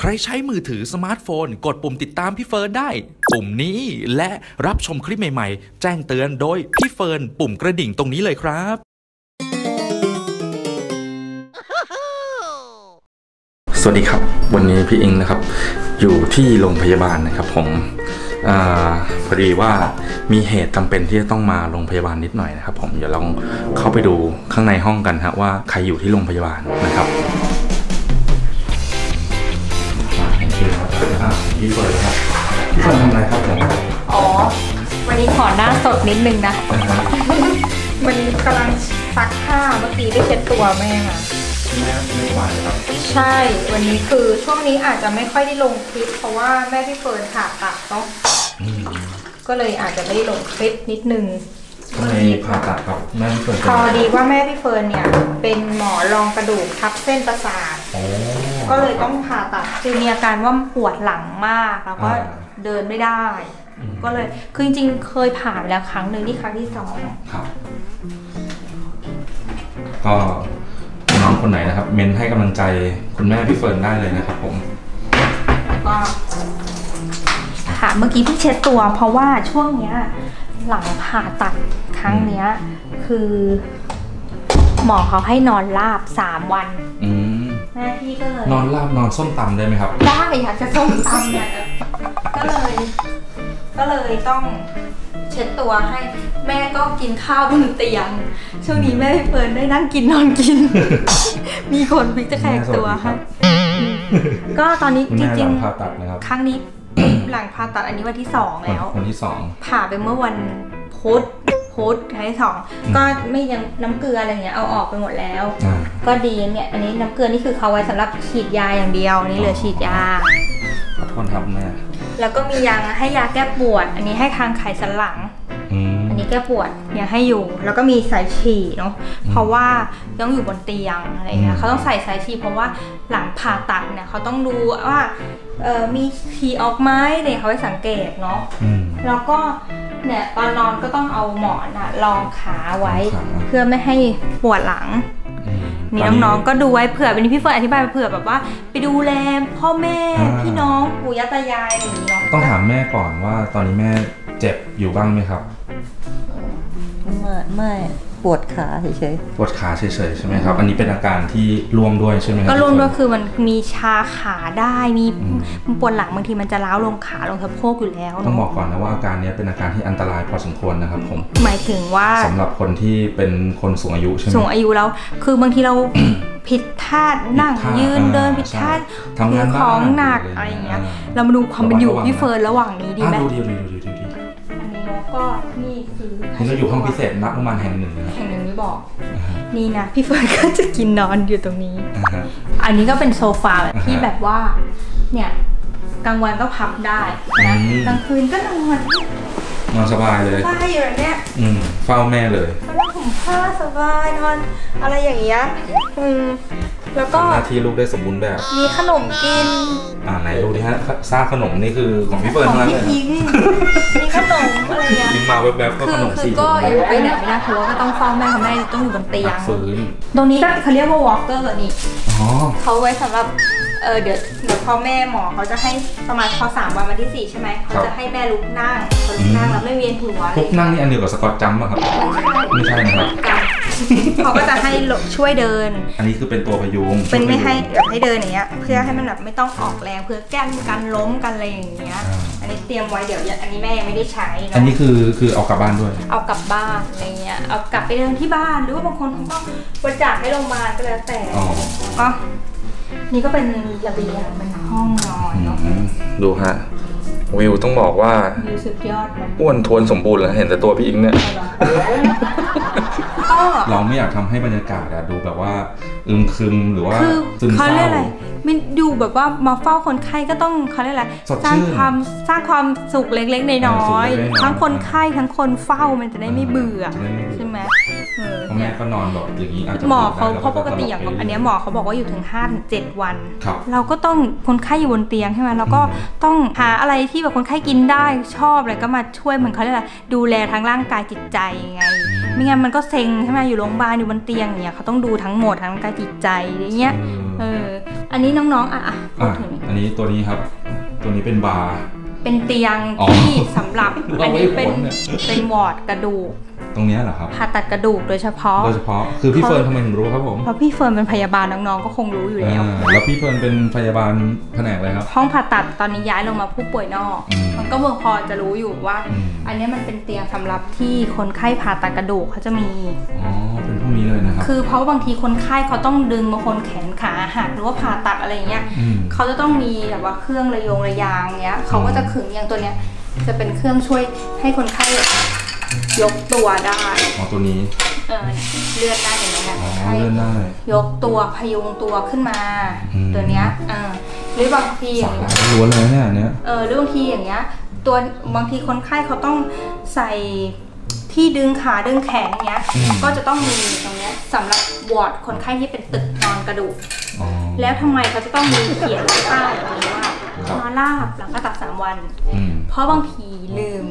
ใครใช้มือถือสมาร์ทโฟน กดปุ่มติดตามพี่เฟิร์นได้ ปุ่มนี้และรับชมคลิปใหม่ๆ แจ้งเตือนโดยพี่เฟิร์นปุ่มกระดิ่งตรงนี้เลยครับ สวัสดีครับ วันนี้พี่อิงนะครับ อยู่ที่โรงพยาบาลนะครับผมอพอดีว่ามีเหตุจำเป็นที่จะต้องมาโรงพยาบาลนิดหน่อยนะครับ ผมเดี๋ยวลองเข้าไปดูข้างในห้องกันฮะว่าใครอยู่ที่โรงพยาบาลนะครับ ดีครับพี่เฟิร์นครับพี่เฟิร์นทำอะไรครับผมอ๋อ วันนี้ขอหน้าสดนิดนึงนะนะฮะมันกำลังซักผ้าเมื่อกี้ได้เช็ดตัวแม่มาแม่ไม่ไหวครับ ใช่ วันนี้คือช่วงนี้อาจจะไม่ค่อยได้ลงคลิป เพราะว่าแม่พี่เฟิร์นผ่าตัดเนาะอืมก็เลยอาจจะไม่ได้ลงคลิปนิดนึง ทำไมผ่าตัดครับแม่พี่เฟิร์นเป็นพออะไรดีว่าแม่พี่เฟิร์นเนี่ย เป็นหมอรองกระดูกทับเส้นประสาท โอ้ ก็เลยต้องผ่าตัดคือมีอาการว่าปวดหลังมากแล้วก็อ่า เดินไม่ได้อืมก็เลยคือจริงๆเคยผ่าไปแล้วครั้งหนึ่งที่ครั้งที่สองครับ ก็น้องคนไหนนะครับ เมนต์ให้กำลังใจคุณแม่พี่เฟิร์นได้เลยนะครับผมก็ค่ะเมื่อกี้พี่เช็ดตัว เพราะว่าช่วงเนี้ย หลังผ่าตัดค รั้งเนี้ยคือ หมอเขาให้นอนราบสามวัน อืมแม่พี่ก็เลย นอนราบนอนส้มตำได้ไหมครับ ได้อยากจะส้มตำเนี่ยก็เลย ก็เลยต้องเช็ดตัวให้ แม่ก็กินข้าวบนเตียง ช่วงนี้แม่พี่เฟิร์นได้นั่งกินนอนกิน มีคนพลิกจะแขกตัวให้ก็ตอนนี้คุณจแม่หริลังงผ่าตัดนะครับๆครั้งนี้หลังผ่าตัดอันนี้วันที่สองแล้ว วันที่สองผ่าไปเมื่อวันพุธ พุธครั้งที่สองก็ไม่ยังน้ำเกลืออะไรเงี้ยเอาออกไปหมดแล้วอ่าก็ดีเนี่ยอันนี้น้ำเกลือนี่คือเขาไว้สำหรับฉีดยาอย่างเดียวอันนี้เหลือฉีดยาขอโทษครับแม่แล้วก็มียาให้ยาแก้ปวด อันนี้ให้ทางไขสันหลังอืมอันนี้แก้ปวดยังให้อยู่ แล้วก็มีสายฉี่เนาะเพราะว่าต้องอยู่บนเตียงอะไรเงี้อืยมเขาต้องใส่สายฉี่เพราะว่าหลังผ่าตัดเนี่ยเขาต้องดูว่าเออมีฉี่ออกไหมเนี่ยเขาไว้สังเกตเนาะอืมแล้วก็ เนี่ยตอนนอนก็ต้องเอาหมอนอะรองขาไว้รองขา เพื่อไม่ให้ปวดหลังอืมนี่ตน้องๆ ก็ดูไว้เผื่อเป็นพี่เฟิร์นอธิบายเผื่อแบบว่า ไปดูแลพ่อแม่อ่า พี่น้องปู่ย่าตายายอะไรอย่างนี้เนาะต้องถามแม่ก่อนว่าตอนนี้แม่เจ็บอยู่บ้างไหมครับไม่ไม่ ปวดขาเฉยปวดขาเฉยๆใช่ไหมครับ อันนี้เป็นอาการที่ร่วมด้วยใช่ไหมครัก็รวมพี่ด้วยเฟิร์นคือมันมีชาขาได้มีอืมปวดหลังบางทีมันจะล้าวลงขาลงสะโพกอยู่แล้วต้องบเนาะอกก่อนนะว่าอาการเนี้ยเป็นอาการที่อันตรายพอสมควรนะครับผมหมายถึงว่าสำหรับคนที่เป็นคนสูงอายุใช่ไหมสูงอายุแล้ว คือบางทีเราผิดท่านั่งผิดท่ายืนอ่าเดินผิดท่าใช่ทำงานถือของบ้านหนักหรืออะอะไรไรอย่างเงี้ยอ่าเรามาดูความเป็นอยู่ระวังพี่เฟิร์นระหว่างนี้ดีอะไหมดูดีดูดีดูดี ดูดีอันนี้เนาะก็นี่คือนี่เราอยู่ห้องพิเศษนักประมาณแห่งหนึ่งนะครับแห่งหนึ่งที่บอก อ่าฮะนี่นะพี่เฟิร์นก็จะกินนอนอยู่ตรงนี้ อ่าฮะ อันนี้ก็เป็นโซฟาแบบอ่าฮะที่แบบว่า เนี่ยกลางวันก็พับได้นะอืม กลางคืนก็นอนนอนสบายเลยได้อยู่แบบเนี้ยอืมเฝ้าแม่เลย นอนผมผ้าสบายนอนอะไรอย่างเงี้ยอืม แล้วก็หน้าที่ลูกได้สมบูรณ์แบบ มีขนมกิน อ่าไหนดูดิฮะซากขนมนี่คือของพี่เฟิร์นของทั้งนั้นพี่เลยพิงมีขนมอะไรเงี้ย ยิงมาแวบๆก็คืขอนมคืสี่อก็ยังไปไหนไม่ได้เพราะว่าก็ต้องเฝ้าแม่กับแม่ต้องอยู่บนเตียพัง กฟื้นตรงนี้ก็เขาเรียกว่า walker นี่อ๋อเขาไว้สำหรับเออเดี๋ยวเดี๋ยวพอแม่หมอเขาจะให้ประมาณพอสามวันวันที่สี่ใช่ไหมเขาจะให้แม่ลุกนั่งเขาลุกนั่งแล้วไม่เวียนหัวอะไรปุ๊บนั่งนี่อันเดียวกับสกอตจัมป์ป่ะครับ ไม่ใช่นะครับ เขาก็จะให้ช่วยเดิน อันนี้คือเป็นตัวพยุงเป็นไม่ให้ช่วยพยุงแบบให้เดินอย่างเงี้ยเพื่อให้มันแบบไม่ต้องออกแรงเพื่อแก้นกันล้มกันอะไรอย่างเงี้ยอ่าอันนี้เตรียมไว้เดี๋ยวอันนี้แม่ยังไม่ได้ใช้เนาะอันนี้คือคือเอากลับบ้านด้วย เอากลับบ้านอะไรเงี้ยเอากลับไปเดินที่บ้านหรือว่าบางคนเขาก็บริจาคให้โรงพยาบาลก็แล้วแต่อ๋อก็นี่ก็เป็นระเบียงเป็นห้องนอนเนาะดูฮะวิวต้องบอกว่าวิวสุดยอดมันอ้วนทวนสมบูรณ์แล้วเห็นแต่ตัวพี่อิงเนี่ยก็ เราไม่อยากทำให้บรรยากาศอะดูแบบว่าอึมครึมหรือว่าคือซึมเขาเศเรียร้ากอะไร มันอยู่แบบว่ามาเฝ้าคนไข้ก็ต้องเขาเรียกอะไรสดสร้างชื่นความสร้างความสุขเล็กๆน้เออสุขอยเล็กๆน้อยๆๆทั้งคนไข้ทั้งคนเฝ้ามันจะได้ไม่เบื่อจะได้ไม่เบื่อใช่ไหมเออเพราะแม่ก็นอนแบบอย่างนี้อาจจะหมอเขาได้แล้วเพราะปกติอย่างตลดอันเนี้ยหมอเขาบอกว่าอยู่ถึง5ถึง7วัน ครับ เราก็ต้องคนไข้อยู่บนเตียงใช่ไหมเราก็อืมต้องหาอะไรที่แบบคนไข้กินได้ชอบอะไรก็มาช่วยเหมือนเขาเรียกอะไรดูแลทั้งร่างกายจิตใจไงไม่งั้นมันก็เซ็งใช่ไหมอยู่โรงพยาบาลอยู่บนเตียงอย่างเงี้ยเขาต้องดูทั้งหมดทั้งร่างกายจิตใจอย่างเงี้ย เอออันอันนี้น้องๆ อะอะพูอะดถึงอันนี้ตัวนี้ครับ ตัวนี้เป็นบาร์ เป็นเตียงอ๋อที่สำหรับเอาไว้อันนี้เป็นขนเนี่ย เป็นวอร์ดกระดูกตรงเนี้ยเหรอครับผ่าตัดกระดูกโดยเฉพาะ โดยเฉพาะคือพี่เฟิร์นทำไมถึงรู้ครับผมเพราะพี่เฟิร์นเป็นพยาบาลน้องๆ ก็คงรู้อยู่แล้ว อ่าแล้วพี่เฟิร์นเป็นพยาบาลแผนกอะไรครับ ห้องผ่าตัดตอนนี้ย้ายลงมาผู้ป่วยนอก อืมมันก็พอจะรู้อยู่ว่า อืม อันนี้มันเป็นเตียงสำหรับที่คนไข้ผ่าตัดกระดูกเขาจะมี อ๋อ เป็นพวกนี้เลยนะครับ คือเพราะบางทีคนไข้เขาต้องดึงบางคนแขนขาหักหรือว่าผ่าตัดอะไรอย่างเงี้ยมเขาจะต้องมีแบบว่าเครื่องระยงระยางเงี้ยเขาก็จะขึงอย่างตัวเนี้ยจะเป็นเครื่องช่วยให้คนไข้ยกตัวได้อ๋อตัวนี้เออเลื่อนได้เห็นไหมคะอ๋อคนไข้เลื่อนได้ ยกตัวพยุงตัวขึ้นมา อืม ตัวเนี้ยเออหรือบางทีอย่าสางเงี้ยล้วนเลยเนี่ยอันเนี้ย เออหรือบางทีอย่างเงี้ยตัวบางทีคนไข้เขาต้องใส่ ที่ดึงขาดึงแขนอย่างเงี้ย ก็จะต้องมีตรงเนี้ยสำหรับวอร์ดคนไข้ที่เป็นตึกนอนกระดูกอ๋อแล้วทำไมเขาจะต้องมีเขียนไว้ป้ายแบบนี้ว่าครับนอนลาบหลังผ่าตัดสามวัน อืมเพราะบางทีลืม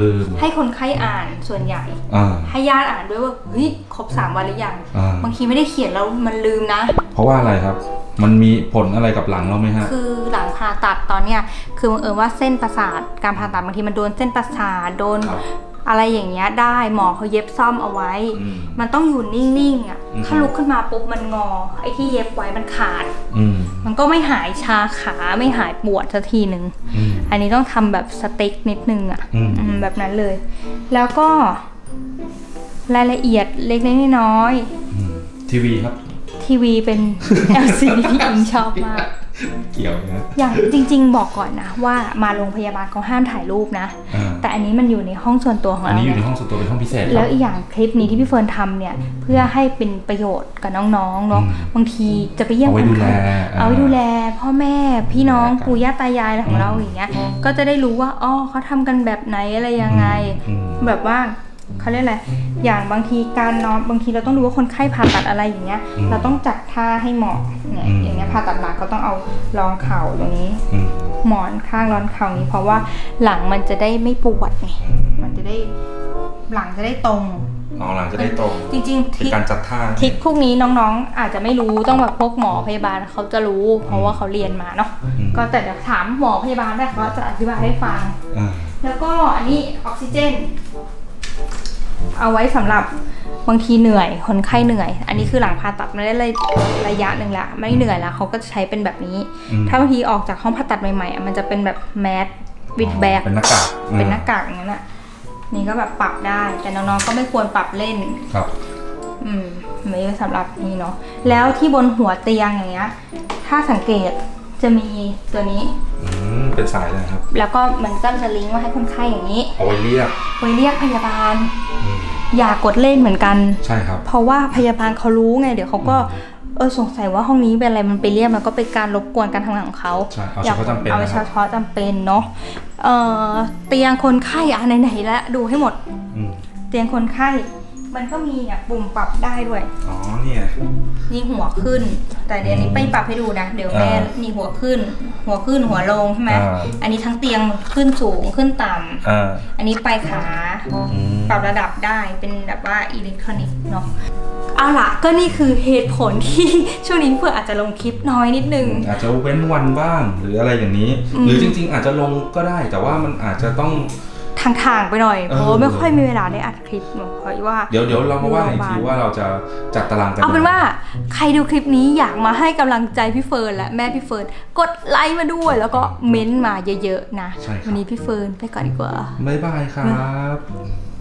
ลืม ให้คนไข้อ่านส่วนใหญ่ อ่า ให้ญาติอ่านด้วยว่าเฮ้ยครบสามวันหรือยังอ่า บางทีไม่ได้เขียนแล้วมันลืมนะ เพราะว่าอะไรครับ มันมีผลอะไรกับหลังเราไหมฮะ คือหลังผ่าตัดตอนเนี้ยคือบังเอิญว่าเส้นประสาทการผ่าตัดบางทีมันโดนเส้นประสาทโดนครับ อะไรอย่างเงี้ยได้หมอเขาเย็บซ่อมเอาไว้ อืม มันต้องอยู่นิ่งๆอะอืม ถ้าลุกขึ้นมาปุ๊บมันงอ ไอ้ที่เย็บไว้มันขาด อืมมันก็ไม่หายชาขาไม่หายปวดสักทีหนึ่ง อืม อันนี้ต้องทำแบบสติ๊กนิดนึงอะอืม อืมแบบนั้นเลย แล้วก็ รายละเอียดเล็กๆน้อยอืมทีวีครับ ๆทีวีเป็น LCD ที่อิงชอบมาก เกี่ยวนะอย่างจริง ๆ บอกก่อนนะว่ามาโรงพยาบาลเขาห้ามถ่ายรูปนะอ่าแต่อันนี้มันอยู่ในห้องส่วนตัวของอันเรานี้อยู่ในเนี่ยห้องส่วนตัวเป็นห้องพิเศษคแล้รัวบอีกอย่างคลิปนี้ที่พี่เฟิร์นทำเนี่ยเพื่อให้เป็นประโยชน์กับน้องๆเนาะอืมบางทีจะไปเยี่ยมเอาไว้ดูแลเอาไว้ดูแล พ่อแม่พี่น้องดูแลกันปู่ย่าตายายอะไรของเราอย่างเงี้ยก็จะได้รู้ว่าอ๋อเขาทำกันแบบไหนอะไรยังไงอืมแบบว่า เขาเรียกอะไร อย่างบางทีการนอนบางทีเราต้องดูว่าคนไข้ผ่าตัดอะไรอย่างเงี้ยอืมเราต้องจัดท่าให้เหมาะเนี่ยอืมอย่างเงี้ยผ่าตัดหลังก็ต้องเอารองเข่าตรงนี้อืมหมอนข้างรอนเข่านี้ เพราะว่าหลังมันจะได้ไม่ปวดไงมันจะได้หลังจะได้ตรงอ๋อหลังจะได้ตรงจริงๆทเป็นริคการจัดท่าทริคพวกนี้น้องๆ อาจจะไม่รู้ต้องแบบพวกหมอพยาบาลเขาจะรู้ เพราะว่าเขาเรียนมาเนาะอืมก็แต่เดี๋ยวถามหมอพยาบาลได้เขาจะอธิบายให้ฟังอ่าแล้วก็อันนี้ออกซิเจน เอาไว้สำหรับบางทีเหนื่อยคนไข้เหนื่อย อันนี้คือหลังผ่าตัดมาได้เลยระยะหนึ่งละไม่เหนื่อยแล้วเขาก็จะใช้เป็นแบบนี้อืมถ้าบางทีออกจากห้องผ่าตัดใหม่ๆอะมันจะเป็นแบบแมสวิดแบกเป็นหน้ากากเป็นหน้ากากอย่างนั้นอะนี่ก็แบบปรับได้ แต่น้องๆก็ไม่ควรปรับเล่นครับ อืมไม่ใช่สำหรับนี่เนาะแล้วที่บนหัวเตียงอย่างเงี้ย ถ้าสังเกตจะมีตัวนี้อืมเป็นสายเลยครับ แล้วก็มันก็จะลิงก์มาให้คนไข้อย่างนี้ เอาไว้เรียกไว้เรียกพยาบาล อืมอย่ากดเล่นเหมือนกัน ใช่ครับ เพราะว่าพยาบาลเขารู้ไง เดี๋ยวเขาก็เออสงสัยว่าห้องนี้เป็นอะไรมันไปเรียกมันก็เป็นการรบกวนการทำงานของเขาใช่เอาอยากเฉพาะจำเป็นเอานะครับเฉพาะจำเป็นเนาะเอ่อเตียงคนไข้อะไหนๆแล้วดูให้หมดอืมเตียงคนไข้ มันก็มีเนี่ยปุ่มปรับได้ด้วยอ๋อเนี่ยนี่หัวขึ้น แต่เดี๋ยวนี้ไม่ปรับให้ดูนะเดี๋ยวแม่อ่านี่หัวขึ้น หัวขึ้นหัวลงใช่ไหมอ่าอันนี้ทั้งเตียงขึ้นสูงขึ้นต่ำอ่าอันนี้ปลายขาอืม ปรับระดับได้เป็นแบบว่าอิเล็กทรอนิกส์เนาะเอาล่ะก็นี่คือเหตุผลที่ช่วงนี้เพื่ออาจจะลงคลิปน้อยนิดนึง อาจจะเว้นวันบ้างหรืออะไรอย่างนี้อืมหรือจริง ๆ อาจจะลงก็ได้ แต่ว่ามันอาจจะต้องทางๆไปหน่อยเพราะว่าเออไม่ค่อยมีเวลาได้อัดคลิปเนอะเพราะว่าเดี๋ยวเดี๋ยวเรามาว่าอีกทีโรงพยาบาลว่าเราจะจัดตารางกันเอาเป็นยังไงว่าใครดูคลิปนี้อยากมาให้กำลังใจพี่เฟิร์นและแม่พี่เฟิร์นกดไลค์มาด้วยแล้วก็เม้นต์มาเยอะๆนะใช่ครับวันนี้พี่เฟิร์นไปก่อนดีกว่า bye bye ครับ